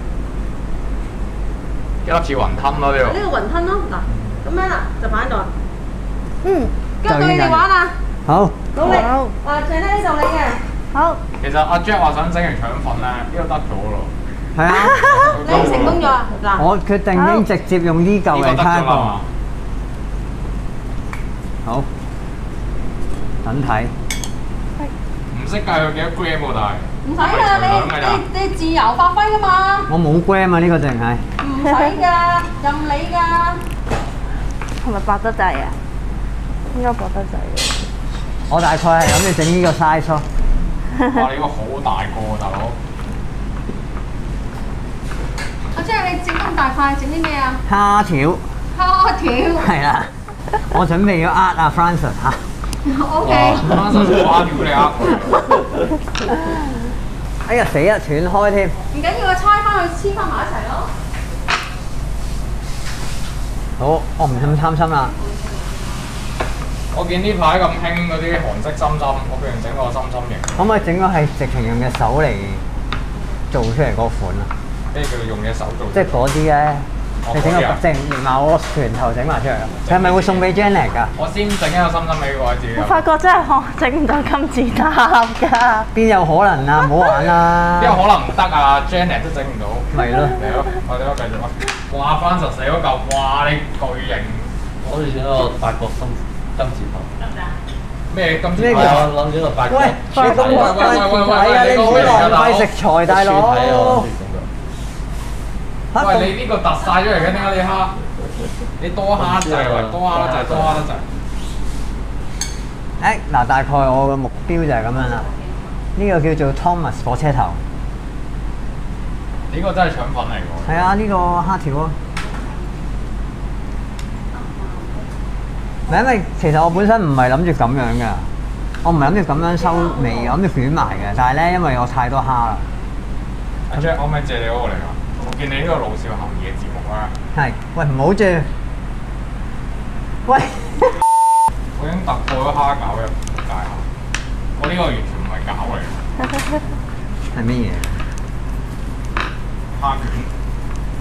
Speaker 2: 一粒似雲吞咯呢
Speaker 3: 呢
Speaker 2: 度。
Speaker 3: 個雲吞咯，嗱咁樣啦，就擺喺度啦。
Speaker 5: 嗯，
Speaker 3: 跟住你哋玩啊，
Speaker 1: 好，
Speaker 3: 努力。
Speaker 5: 好
Speaker 3: 啊，最呢度你嘅，
Speaker 5: 好，
Speaker 2: 其實阿 Jack 話想整完腸粉咧，呢個得咗咯。
Speaker 1: 係啊，
Speaker 3: 你成功咗啊！嗱，
Speaker 1: 我決定已經直接用呢嚿嚟猜過
Speaker 2: 咗啦嘛。。
Speaker 1: 好，等睇。
Speaker 2: 唔識計佢幾多 gram 喎，但係。
Speaker 3: 唔使㗎，你你你自由發揮㗎嘛，
Speaker 1: 我冇 gram 啊，呢個淨係。
Speaker 3: 唔使㗎，任你㗎。
Speaker 5: 係咪白得滯啊？應該薄得滯嘅。
Speaker 1: 我大概係諗住整呢個 size 咯。
Speaker 2: 哇！你呢個好大個喎，大佬。
Speaker 3: 我，即係你整咁大塊，整啲咩啊？
Speaker 1: 蝦條
Speaker 3: 蝦條。
Speaker 1: 係啦，我準備要呃阿 Francis 嚇。
Speaker 3: O
Speaker 2: 哇
Speaker 3: K。
Speaker 2: 啱先哇！屌你呃佢。
Speaker 1: 哎呀死啦，斷開添。
Speaker 3: 唔緊要啊，猜翻佢黐翻埋一齊咯。
Speaker 1: 好，我唔咁貪心啦。
Speaker 2: 我見呢排咁興嗰啲韓式針針，我不如整個針針型。
Speaker 1: 可唔可以整個係直情用嘅手嚟做出嚟嗰個款啊？
Speaker 2: 咩叫用嘅手做？
Speaker 1: 即係嗰啲咧，
Speaker 2: 哦
Speaker 1: 你整個
Speaker 2: 嗰啲啊
Speaker 1: 正連埋我拳頭整埋出嚟啊！佢係咪會送俾 Janet 㗎？
Speaker 2: 我先整一個針針俾我自己
Speaker 5: 我。發覺真係我整唔到金字塔㗎。
Speaker 1: 邊有可能啊？唔好玩啦！
Speaker 2: 邊有可能唔得啊？Janet 都整唔到。
Speaker 1: 咪咯
Speaker 2: 嚟咯，我哋都繼續啊！哇，Francis 死嗰嚿，哇！你巨型
Speaker 4: 我哋整個八角金金字塔。
Speaker 2: 咩金字塔啊？
Speaker 4: 係啊，諗住個。
Speaker 1: 喂，你咁
Speaker 2: 喂！
Speaker 1: 你唔好浪費食材，大佬。
Speaker 2: 喂，你呢個突晒出嚟嘅點解你蝦？你多蝦就係喂，多蝦得滯，多蝦得滯。
Speaker 1: 誒嗱，大概我嘅目標就係咁樣啦。呢個叫做 Thomas 火車頭。
Speaker 2: 呢個真係腸粉嚟㗎
Speaker 1: 係啊，呢個蝦條啊。唔係因為其實我本身唔係諗住咁樣㗎，我唔係諗住咁樣收尾，我諗住捲埋嘅，但係咧因為我太多蝦啦。
Speaker 2: 阿 Jack，可唔可以借你嗰個嚟啊？我見你呢個老少咸宜嘅節目啦，
Speaker 1: 係，喂唔好借。喂，
Speaker 2: 我已經突破咗蝦餃嘅界限。我呢個完全唔係餃嚟嘅，
Speaker 1: 係咩嘢？
Speaker 2: 蝦卷。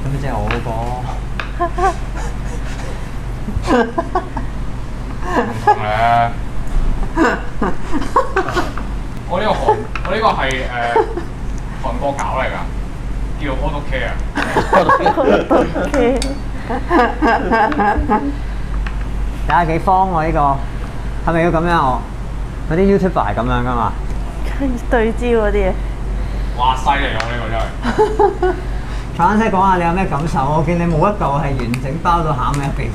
Speaker 1: 咁即係我嗰
Speaker 2: 唔 同咧。我呢個韓，我呢個係誒、呃、韓國搞嚟㗎，叫 u t o K 啊。
Speaker 1: 個。睇下幾方喎呢個，係咪要咁樣我？嗰啲 YouTuber 係咁樣噶嘛？
Speaker 5: 對焦嗰啲嘢。
Speaker 2: 哇！犀利啊！呢個真係。
Speaker 1: 反聲講下你有咩感受？我見你冇一嚿係完整包到餡喺入邊，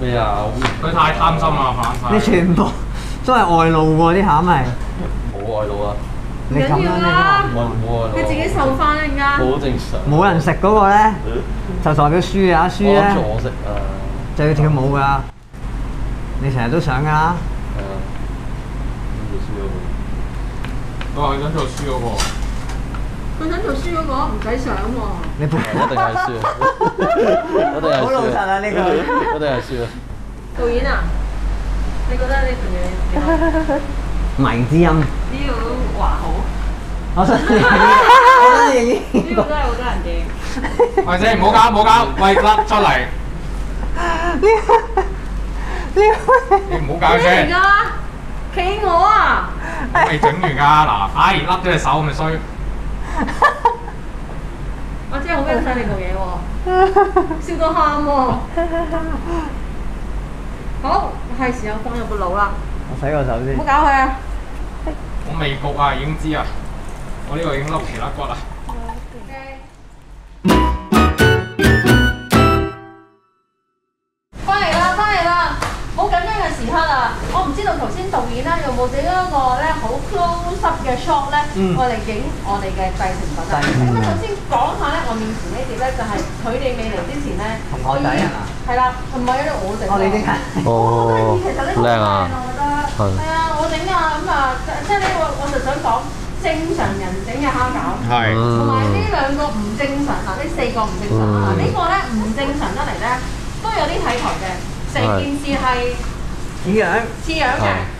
Speaker 4: 咩啊？
Speaker 2: 佢太貪心啦，反
Speaker 1: 你全部都係外露喎啲餡係。
Speaker 4: 冇外露啊！
Speaker 1: 你咁樣你都話
Speaker 4: 冇冇外露。
Speaker 3: 佢自己受翻啦，而家。
Speaker 4: 好正常。
Speaker 1: 冇人食嗰個咧，就代表輸啊！輸咧
Speaker 4: 我食啊。
Speaker 1: 就要跳舞㗎。你成日都想㗎啦。
Speaker 4: 係啊。諗住輸咗佢。
Speaker 2: 佢話佢想做輸嗰個。
Speaker 3: 佢想做輸嗰個唔使想喎。
Speaker 1: 你本
Speaker 4: 一定係輸啊！一定係輸。
Speaker 1: 好？老實啊呢個
Speaker 4: 一定係輸啊！
Speaker 3: 導演啊，你覺得呢份嘢點啊
Speaker 1: 迷之音，
Speaker 3: 呢個話好，
Speaker 1: 我想你我想你
Speaker 3: 呢個都係好多人嘅。
Speaker 2: 喂，姐唔好搞唔好搞，喂甩出嚟，你唔好搞先，
Speaker 3: 㗎？企我啊！
Speaker 2: 未整完㗎嗱，唉甩咗隻手咪衰。
Speaker 3: 我真係好欣賞你做嘢喎，笑到喊喎。好，係時候放入個腦啦，
Speaker 1: 我洗個手先
Speaker 3: 唔好。搞佢啊！
Speaker 2: 我未焗啊，已經知啊，我呢個已經甩皮甩骨啦。
Speaker 3: 翻嚟啦，翻嚟啦！好緊張嘅時刻啊！我唔知道頭先導演咧有冇整一個咧好 close up 嘅 shot 咧，
Speaker 1: 嗯
Speaker 3: 我哋影我哋嘅製成品啊！咁啊，首先講下咧，我面前呢碟咧就係佢哋未嚟之前咧，
Speaker 1: 同學仔係嘛
Speaker 3: 係啦，唔係咧我整。
Speaker 1: 哦，你點解？
Speaker 4: 哦
Speaker 3: 其實呢個好
Speaker 4: 靚啊！
Speaker 3: 我覺得。
Speaker 4: 係
Speaker 3: 係啊，我整啊，咁啊，即係呢個我就想講正常人整嘅蝦餃。
Speaker 2: 係。
Speaker 3: 同埋呢兩個唔正常嗱，呢四個唔正常啊，
Speaker 4: 嗯
Speaker 3: 呢個咧唔正常得嚟咧，都有啲睇頭嘅，成件事係
Speaker 1: 似樣
Speaker 3: 似樣嘅
Speaker 4: 係，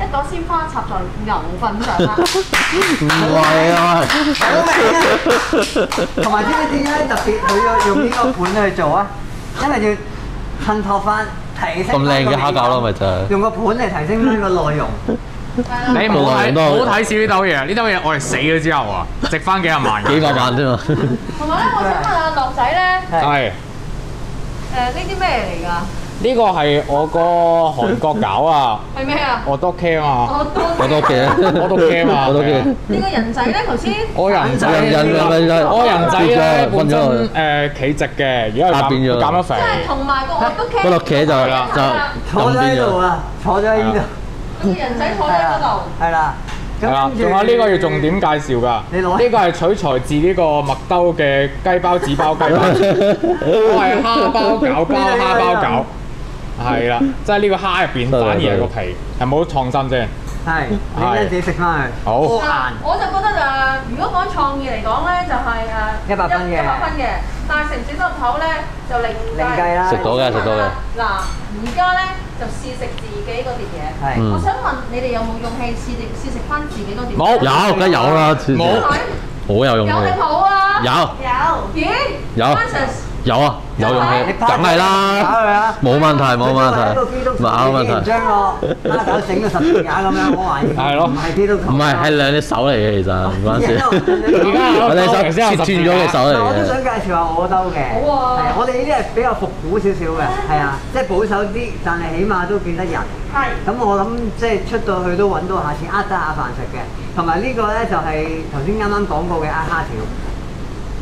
Speaker 2: 一
Speaker 3: 朵鮮花插在牛糞上啦。
Speaker 4: 唔係啊！
Speaker 1: 同埋知唔知點解特別佢要用呢個盤去做啊？因為要襯托翻提升
Speaker 4: 咁靚嘅蝦餃咯，咪就係。
Speaker 1: 用個盤嚟提升翻個內容。
Speaker 2: 你唔好睇，
Speaker 4: 都
Speaker 2: 唔好睇少呢兜嘢。呢兜嘢我哋死咗之後啊，值翻幾廿萬嘅。
Speaker 4: 幾百萬啫嘛！
Speaker 3: 同埋咧，我想問阿樂仔咧，
Speaker 2: 係。
Speaker 3: 誒呢啲咩嚟㗎？
Speaker 2: 呢個係我個韓國餃啊，
Speaker 3: 係咩啊？
Speaker 2: 我都 K 啊。嘛，
Speaker 3: 我都
Speaker 4: 我都記啊！
Speaker 2: 我都驚啊。
Speaker 4: 我都記。
Speaker 3: 呢個人仔咧，頭先
Speaker 2: 我人仔，
Speaker 4: 人人人人
Speaker 2: 我人仔咧本
Speaker 4: 分咗佢
Speaker 2: 身誒企直嘅，而家佢
Speaker 4: 壓變咗。
Speaker 2: 減減咗肥。
Speaker 3: 即。係同埋個我都
Speaker 4: 嗰度企就
Speaker 2: 係啦。
Speaker 4: 就
Speaker 1: 坐咗喺度啊，坐咗喺呢度。
Speaker 3: 個人仔坐喺嗰度。
Speaker 1: 係啦。
Speaker 2: 係啦，仲有呢個要重點介紹㗎。
Speaker 1: 你攞。
Speaker 2: 呢個係取材自呢個麥兜嘅雞包紙包雞包，我係蝦包餃包蝦包餃，係啦，即係呢個蝦入邊反而係個皮，係冇創新啫。
Speaker 1: 係，你咧自己食翻去。
Speaker 2: 好
Speaker 1: 好
Speaker 3: 嗱
Speaker 1: 硬。
Speaker 3: 我就覺得就如果講創意嚟講咧，就係誒
Speaker 1: 一百分嘅
Speaker 3: 一百分嘅，但係食唔食得入口咧就另
Speaker 1: 另計啦。
Speaker 4: 食到嘅食到嘅
Speaker 3: 嗱，而家咧就試食自己嗰碟嘢。
Speaker 1: 係。
Speaker 4: 嗯
Speaker 3: 我想問你哋有冇勇氣試食試食翻自己嗰碟？
Speaker 2: 冇
Speaker 4: 有，梗係有啦，
Speaker 2: 冇
Speaker 4: 好有用
Speaker 3: 有定
Speaker 4: 嘅。
Speaker 3: 冇啊？
Speaker 4: 有
Speaker 3: 有。咦？
Speaker 4: 有有啊，有勇氣，梗係啦，冇問題冇問題，冇問題。
Speaker 1: 將個整到十字架咁樣，我懷疑
Speaker 2: 係咯。
Speaker 1: 唔係基督徒。
Speaker 4: 唔係，係兩隻手嚟嘅，其實唔 關事。
Speaker 2: 而家
Speaker 4: 我哋手切斷咗嘅手嚟
Speaker 1: 我都想。介紹下我兜嘅，
Speaker 3: 好啊，
Speaker 1: 我哋呢啲係比較復古少少嘅，係。啊，即係保守啲，但係起碼都見得人。
Speaker 5: 係。
Speaker 1: 咁我諗即係出到去都揾到下次呃得下飯食嘅，同埋呢個咧就係頭先啱啱講過嘅呃蝦條，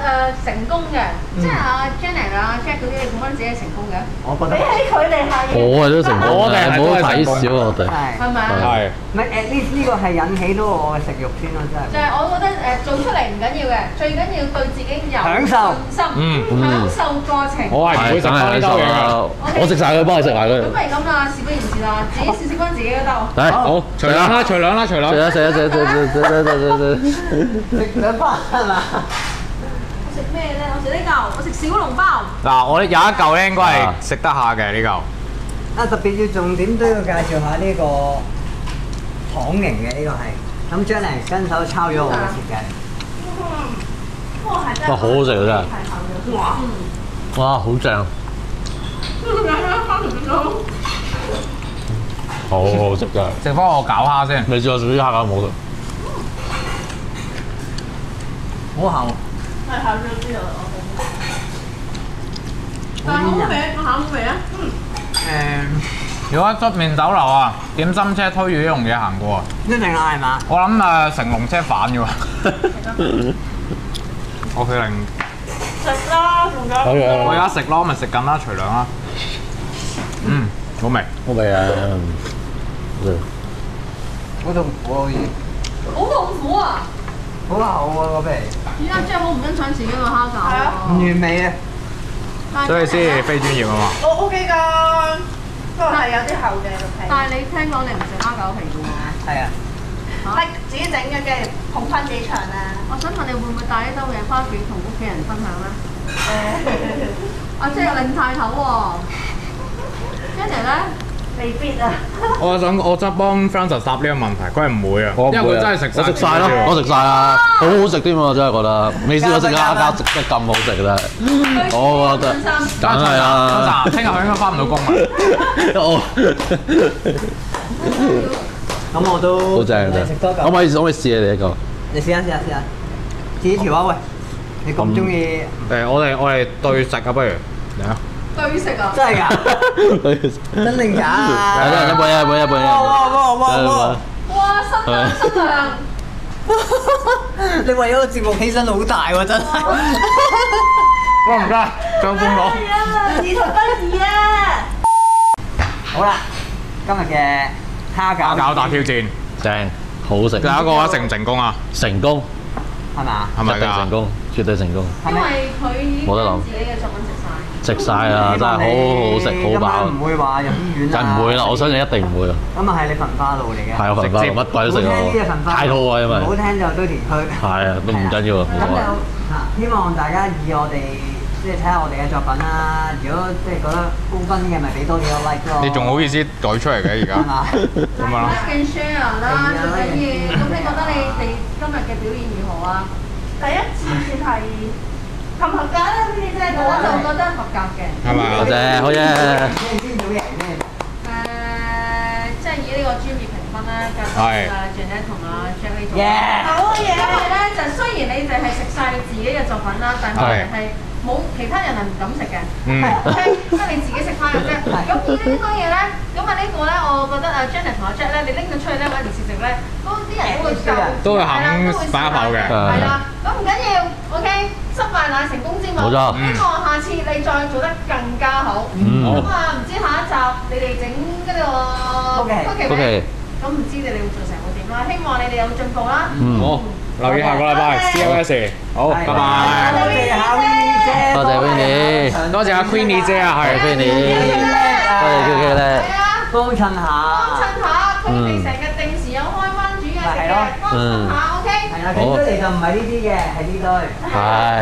Speaker 5: 誒
Speaker 3: 成功嘅，即係阿 Janet 啊 Jack 嗰啲，你覺得自己係成功嘅，
Speaker 1: 我覺得
Speaker 5: 比起佢哋係
Speaker 4: 我係都成功嘅，
Speaker 2: 我哋係
Speaker 4: 唔好睇
Speaker 2: 都係成功
Speaker 4: 小我哋。
Speaker 1: 係
Speaker 3: 係咪啊？
Speaker 2: 係
Speaker 1: 唔係 at least 呢個係引起到我嘅食慾先咯，真係。
Speaker 3: 就係我覺得誒做出嚟唔緊要嘅，最緊要對自己有
Speaker 1: 享受
Speaker 3: 信心，
Speaker 2: 嗯
Speaker 3: 享受過程。
Speaker 2: 我係唔會食翻呢兜嘢㗎。
Speaker 4: 我食晒佢，幫你食埋佢
Speaker 3: 咁。咪咁啦，事不宜遲啦，自己試食翻自己嗰兜。
Speaker 4: 係，
Speaker 2: 好，除兩啦，除兩啦，除兩
Speaker 4: 食。啦食啦食啦食啦食啦食啦食啦食啦。
Speaker 1: 食兩包係嘛？
Speaker 3: 我食咩咧？我食呢嚿，我食小籠包。
Speaker 2: 嗱，我有一嚿咧應該係食得下嘅呢嚿。
Speaker 1: 啊，特別要重點都要介紹下呢個糖型嘅呢個係，咁 j a n e 跟手抄咗我嘅設計。
Speaker 5: 哇
Speaker 4: 哇好好食啊真係
Speaker 5: 哇！
Speaker 4: 哇，好正，好好食㗎。
Speaker 2: 食翻我搞蝦先。
Speaker 4: 你試過食啲蝦餃冇食。
Speaker 1: 好厚，
Speaker 5: 係口咗之後我
Speaker 3: 但係好好味，個口好味啊！
Speaker 1: 誒，
Speaker 2: 如果出面酒樓啊，點心車推住呢樣嘢行過啊，
Speaker 1: 一定嗌係嘛？
Speaker 2: 我諗啊成龍車反嘅喎。我決定，
Speaker 5: 食啦，仲有
Speaker 2: 我而家食咯，咪食緊啦，除兩啦。嗯，好味。
Speaker 4: 好味啊！
Speaker 1: 好痛苦啊！好似
Speaker 3: 好痛苦啊！
Speaker 1: 好厚啊個皮，
Speaker 3: 依家真係好唔欣賞自己個蝦餃
Speaker 5: 係啊
Speaker 1: 唔完美啊！
Speaker 2: 所以先至非專業啊嘛。
Speaker 5: 我 OK 㗎，不過係有啲厚嘅皮。
Speaker 3: 但係你聽講你唔食蝦餃皮嘅喎。
Speaker 1: 係啊，
Speaker 5: 係自己整嘅，跟住捧翻幾場啊！
Speaker 3: 我想問你會唔會帶呢兜嘢翻屋企同屋企人分享咧？
Speaker 5: 誒，
Speaker 3: 啊，即係令太頭喎。Jenny 咧，
Speaker 5: 未必啊。
Speaker 2: 我想我真係幫 Francis 答呢個問題，佢係唔會啊，因為佢真係食
Speaker 4: 我食晒咯，我食晒啦，好好食添啊！真係覺得，未試過食蝦餃食得咁好食嘅真係，我覺得梗係啦。
Speaker 2: 聽日佢應該翻唔到工啊。
Speaker 4: 我
Speaker 1: 咁我都
Speaker 4: 好正真
Speaker 1: 食多，
Speaker 4: 可唔
Speaker 1: 嚿，
Speaker 4: 可以可唔可以試下你一個？
Speaker 1: 你試下試下試下，自己調啊喂！你咁中意，
Speaker 2: 誒，我哋我哋對食啊，不如嚟啊！
Speaker 3: 對食啊！
Speaker 1: 真係㗎？真定假啊？
Speaker 4: 一杯一杯一杯一杯。
Speaker 1: 哇哇哇哇哇！
Speaker 3: 哇，新娘新娘，
Speaker 1: 你為咗個節目犧牲好大喎，真係。
Speaker 2: 哇唔得，張風攞。
Speaker 5: 啊！
Speaker 1: 好啦，今日嘅蝦餃
Speaker 2: 搞搞大挑戰，
Speaker 4: 正，好食。
Speaker 2: 第一個啊成唔成功啊？
Speaker 4: 成功，
Speaker 1: 係嘛？
Speaker 2: 係咪㗎
Speaker 4: 一定成？功，絕對成功。
Speaker 3: 因為佢已經
Speaker 4: 冇得諗
Speaker 3: 將自己嘅作品食晒。
Speaker 4: 啦，真係好好食，好飽
Speaker 1: 唔。會話入醫院
Speaker 4: 梗唔會啦，我相信一定唔會啦。
Speaker 1: 咁啊係你焚化路嚟嘅。
Speaker 4: 係啊，焚花
Speaker 2: 直接
Speaker 4: 乜鬼都食啊，太好啊因為
Speaker 1: 唔好聽就堆填區。
Speaker 4: 係啊，都唔緊要啊，冇
Speaker 1: 咁就希望大家以我哋即係睇下我哋嘅作品啦。如果即係覺得高分嘅，咪俾多幾個 like 咯。
Speaker 2: 你仲好意思改出嚟嘅而家？咁樣啦。
Speaker 3: Like and share 啦，最緊要。咁你覺得你哋今日嘅表現如何啊？
Speaker 5: 第一次算係合格啦？呢啲真係
Speaker 3: 我就覺得合格嘅。
Speaker 2: 係咪
Speaker 4: 好？啫，好啫。
Speaker 1: 先先表贏先。
Speaker 3: 誒，即係以呢個專業評分啦，介紹
Speaker 2: 係
Speaker 3: 阿 Janet 同阿 Jack 呢組。
Speaker 1: Yeah
Speaker 5: 好嘢
Speaker 3: 因為咧，就雖然你哋係食晒你自己嘅作品啦，但係係冇其他人係唔敢食嘅。
Speaker 2: 嗯。
Speaker 3: OK，即係你自己食翻嘅啫。咁以呢啲嘢咧，咁啊呢個咧，我覺得阿 Janet 同阿 Jack 咧，你拎咗出去咧，揾電視食咧，嗰啲人都會夠，
Speaker 2: 都會肯
Speaker 3: 係啦都會
Speaker 2: 擺一口嘅
Speaker 3: 係啦，咁唔緊要，OK，失敗乃成功之母。
Speaker 4: 冇錯
Speaker 3: 希望下次你再做得更加好。
Speaker 4: 嗯
Speaker 3: 咁啊，唔知下一集你哋整嗰個
Speaker 1: OK
Speaker 4: OK，
Speaker 3: 咁唔知你哋會做成會點啦？希望你哋有進步啦。
Speaker 4: 嗯，
Speaker 2: 好，留意下個禮拜 CLS。好，拜拜。
Speaker 1: 多謝下 Winnie 姐。
Speaker 4: 多謝 Winnie
Speaker 2: 多謝阿 Queenie 姐啊，係。
Speaker 4: Winnie 多謝 Q Q 咧
Speaker 1: 幫襯下。
Speaker 3: 幫襯下佢哋成日定時嘢食嘅，幫襯下？
Speaker 1: 係啦，整出嚟就唔係呢啲嘅，係呢堆。
Speaker 4: 係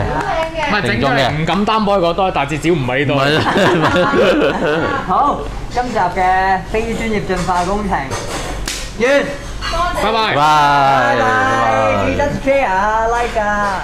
Speaker 3: 好靚
Speaker 2: 唔係
Speaker 3: 嘅。
Speaker 2: 整出嚟唔敢擔保嗰堆，但係至少唔係呢
Speaker 4: 唔
Speaker 2: 堆。
Speaker 1: 好，今集嘅非專業進化工程完，
Speaker 3: 多。
Speaker 2: 拜拜。
Speaker 1: 拜拜，
Speaker 4: 拜
Speaker 1: 記得 share、like 啊！